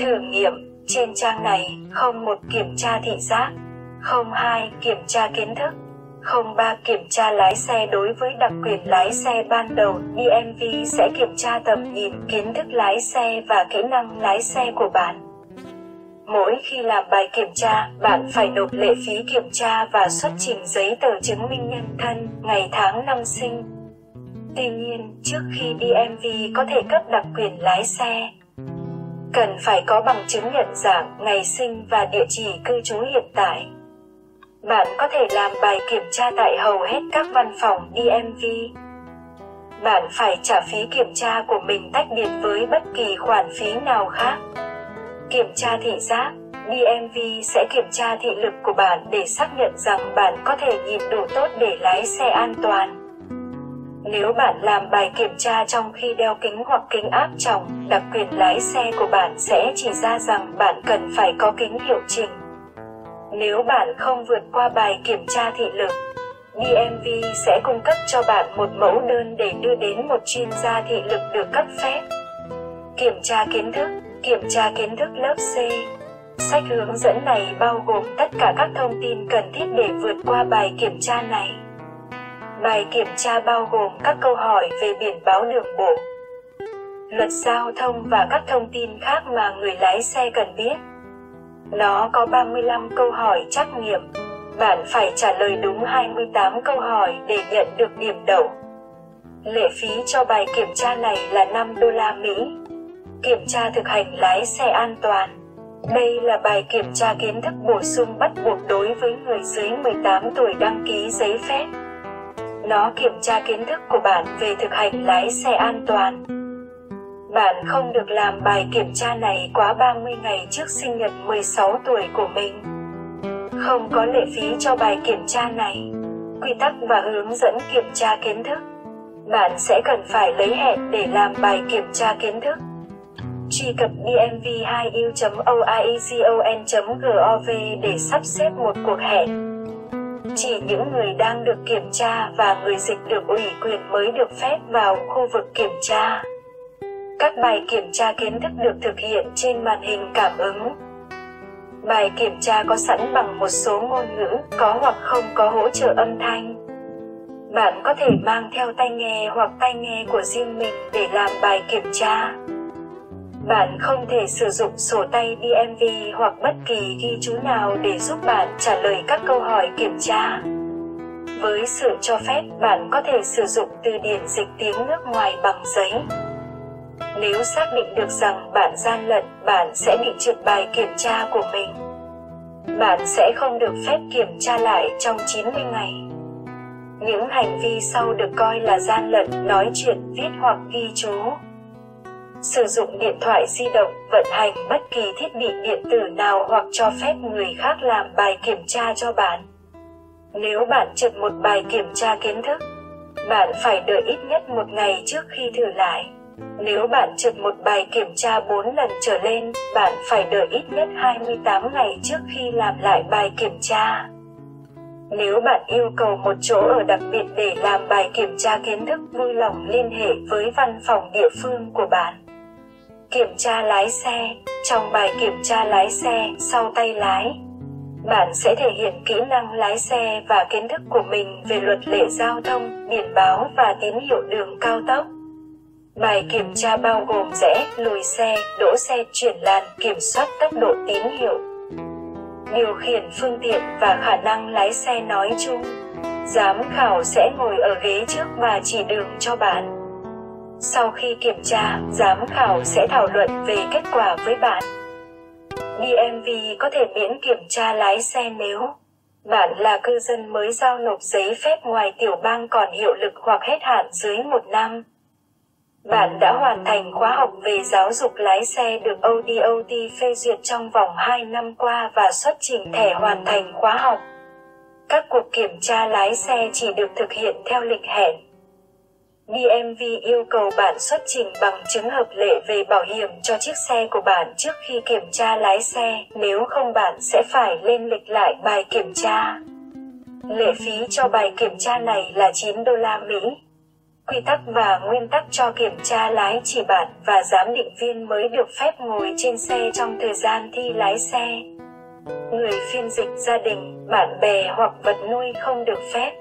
Thử nghiệm, trên trang này, không một kiểm tra thị giác, không hai kiểm tra kiến thức, không ba kiểm tra lái xe đối với đặc quyền lái xe ban đầu, DMV sẽ kiểm tra tầm nhìn, kiến thức lái xe và kỹ năng lái xe của bạn. Mỗi khi làm bài kiểm tra, bạn phải nộp lệ phí kiểm tra và xuất trình giấy tờ chứng minh nhân thân, ngày tháng năm sinh. Tuy nhiên, trước khi DMV có thể cấp đặc quyền lái xe, cần phải có bằng chứng nhận dạng, ngày sinh và địa chỉ cư trú hiện tại. Bạn có thể làm bài kiểm tra tại hầu hết các văn phòng DMV. Bạn phải trả phí kiểm tra của mình tách biệt với bất kỳ khoản phí nào khác. Kiểm tra thị giác DMV sẽ kiểm tra thị lực của bạn để xác nhận rằng bạn có thể nhìn đủ tốt để lái xe an toàn. Nếu bạn làm bài kiểm tra trong khi đeo kính hoặc kính áp tròng, đặc quyền lái xe của bạn sẽ chỉ ra rằng bạn cần phải có kính hiệu chỉnh. Nếu bạn không vượt qua bài kiểm tra thị lực, DMV sẽ cung cấp cho bạn một mẫu đơn để đưa đến một chuyên gia thị lực được cấp phép. Kiểm tra kiến thức Kiểm tra kiến thức lớp C Sách hướng dẫn này bao gồm tất cả các thông tin cần thiết để vượt qua bài kiểm tra này. Bài kiểm tra bao gồm các câu hỏi về biển báo đường bộ, luật giao thông và các thông tin khác mà người lái xe cần biết. Nó có 35 câu hỏi trắc nghiệm. Bạn phải trả lời đúng 28 câu hỏi để nhận được điểm đậu. Lệ phí cho bài kiểm tra này là 5 đô la Mỹ. Kiểm tra thực hành lái xe an toàn. Đây là bài kiểm tra kiến thức bổ sung bắt buộc đối với người dưới 18 tuổi đăng ký giấy phép. Nó kiểm tra kiến thức của bạn về thực hành lái xe an toàn. Bạn không được làm bài kiểm tra này quá 30 ngày trước sinh nhật 16 tuổi của mình. Không có lệ phí cho bài kiểm tra này. Quy tắc và hướng dẫn kiểm tra kiến thức. Bạn sẽ cần phải lấy hẹn để làm bài kiểm tra kiến thức truy cập dmv2u.oiecon.gov để sắp xếp một cuộc hẹn. Chỉ những người đang được kiểm tra và người dịch được ủy quyền mới được phép vào khu vực kiểm tra. Các bài kiểm tra kiến thức được thực hiện trên màn hình cảm ứng. Bài kiểm tra có sẵn bằng một số ngôn ngữ, có hoặc không có hỗ trợ âm thanh. Bạn có thể mang theo tai nghe hoặc tai nghe của riêng mình để làm bài kiểm tra. Bạn không thể sử dụng sổ tay DMV hoặc bất kỳ ghi chú nào để giúp bạn trả lời các câu hỏi kiểm tra. Với sự cho phép, bạn có thể sử dụng từ điển dịch tiếng nước ngoài bằng giấy. Nếu xác định được rằng bạn gian lận, bạn sẽ bị trượt bài kiểm tra của mình. Bạn sẽ không được phép kiểm tra lại trong 90 ngày. Những hành vi sau được coi là gian lận, nói chuyện, viết hoặc ghi chú sử dụng điện thoại di động, vận hành bất kỳ thiết bị điện tử nào hoặc cho phép người khác làm bài kiểm tra cho bạn. Nếu bạn trượt một bài kiểm tra kiến thức, bạn phải đợi ít nhất một ngày trước khi thử lại. Nếu bạn trượt một bài kiểm tra 4 lần trở lên, bạn phải đợi ít nhất 28 ngày trước khi làm lại bài kiểm tra. Nếu bạn yêu cầu một chỗ ở đặc biệt để làm bài kiểm tra kiến thức, vui lòng liên hệ với văn phòng địa phương của bạn. Kiểm tra lái xe Trong bài kiểm tra lái xe sau tay lái Bạn sẽ thể hiện kỹ năng lái xe và kiến thức của mình về luật lệ giao thông, biển báo và tín hiệu đường cao tốc. Bài kiểm tra bao gồm rẽ, lùi xe, đỗ xe chuyển làn, kiểm soát tốc độ tín hiệu, điều khiển phương tiện và khả năng lái xe nói chung. Giám khảo sẽ ngồi ở ghế trước và chỉ đường cho bạn. Sau khi kiểm tra, giám khảo sẽ thảo luận về kết quả với bạn. DMV có thể miễn kiểm tra lái xe nếu bạn là cư dân mới giao nộp giấy phép ngoài tiểu bang còn hiệu lực hoặc hết hạn dưới một năm. Bạn đã hoàn thành khóa học về giáo dục lái xe được ODOT phê duyệt trong vòng 2 năm qua và xuất trình thẻ hoàn thành khóa học. Các cuộc kiểm tra lái xe chỉ được thực hiện theo lịch hẹn. DMV yêu cầu bạn xuất trình bằng chứng hợp lệ về bảo hiểm cho chiếc xe của bạn trước khi kiểm tra lái xe, nếu không bạn sẽ phải lên lịch lại bài kiểm tra. Lệ phí cho bài kiểm tra này là 9 đô la Mỹ. quy tắc và nguyên tắc cho kiểm tra lái chỉ bạn và giám định viên mới được phép ngồi trên xe trong thời gian thi lái xe. Người phiên dịch gia đình, bạn bè hoặc vật nuôi không được phép.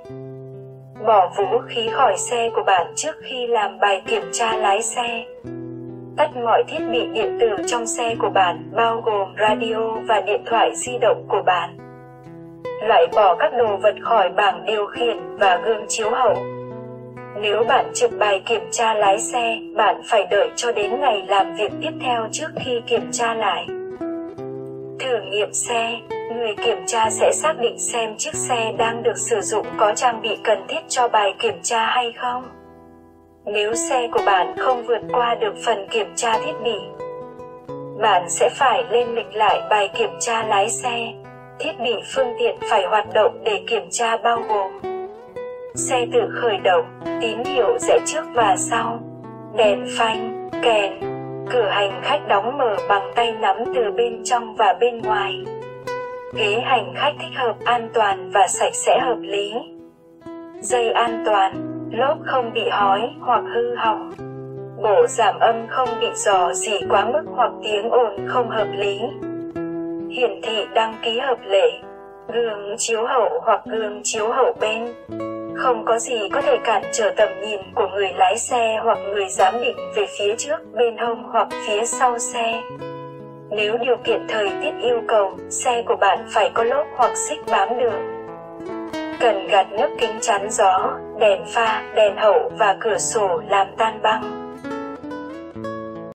Bỏ vũ khí khỏi xe của bạn trước khi làm bài kiểm tra lái xe. Tắt mọi thiết bị điện tử trong xe của bạn, bao gồm radio và điện thoại di động của bạn. Loại bỏ các đồ vật khỏi bảng điều khiển và gương chiếu hậu. Nếu bạn trực bài kiểm tra lái xe, bạn phải đợi cho đến ngày làm việc tiếp theo trước khi kiểm tra lại. Thử nghiệm xe, người kiểm tra sẽ xác định xem chiếc xe đang được sử dụng có trang bị cần thiết cho bài kiểm tra hay không. Nếu xe của bạn không vượt qua được phần kiểm tra thiết bị, bạn sẽ phải lên lịch lại bài kiểm tra lái xe. Thiết bị phương tiện phải hoạt động để kiểm tra bao gồm xe tự khởi động, tín hiệu rẽ trước và sau, đèn phanh, kèn, cửa hành khách đóng mở bằng tay nắm từ bên trong và bên ngoài. Ghế hành khách thích hợp an toàn và sạch sẽ hợp lý. Dây an toàn, lốp không bị hói hoặc hư hỏng. Bộ giảm âm không bị dò dỉ quá mức hoặc tiếng ồn không hợp lý. Hiển thị đăng ký hợp lệ, gương chiếu hậu hoặc gương chiếu hậu bên. Không có gì có thể cản trở tầm nhìn của người lái xe hoặc người giám định về phía trước, bên hông hoặc phía sau xe. Nếu điều kiện thời tiết yêu cầu, xe của bạn phải có lốp hoặc xích bám đường. Cần gạt nước kính chắn gió, đèn pha, đèn hậu và cửa sổ làm tan băng.